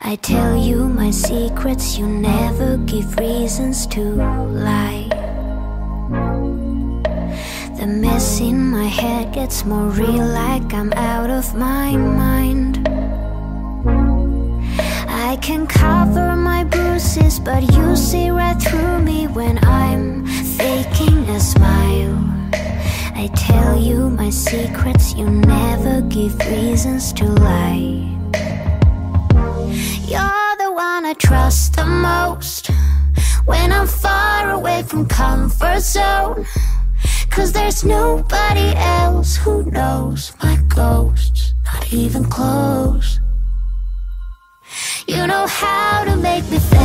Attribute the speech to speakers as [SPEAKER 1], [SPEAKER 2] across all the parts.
[SPEAKER 1] I tell you my secrets, you never give reasons to lie. The mess in my head gets more real, like I'm out of my mind. I can cover my bruises, but you see right through me when I'm faking a smile. I tell you my secrets, you never give reasons to lie. From comfort zone. Cause there's nobody else who knows my ghosts Not even close. You know how to make me face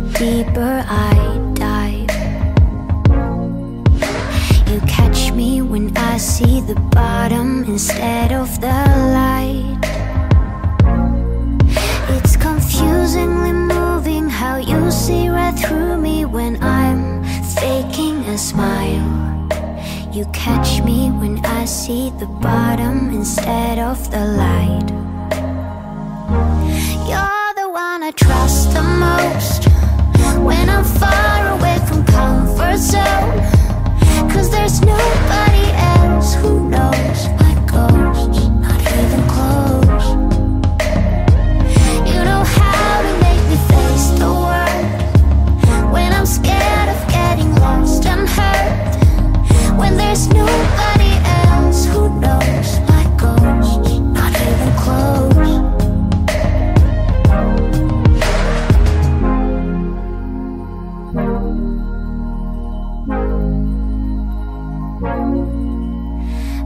[SPEAKER 1] the deeper I dive. You catch me when I see the bottom instead of the light. It's confusingly moving how you see right through me when I'm faking a smile. You catch me when I see the bottom instead of the light. You're the one I trust the most far away from comfort zone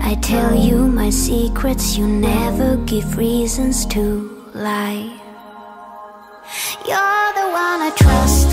[SPEAKER 1] I tell you my secrets, you never give reasons to lie. You're the one I trust.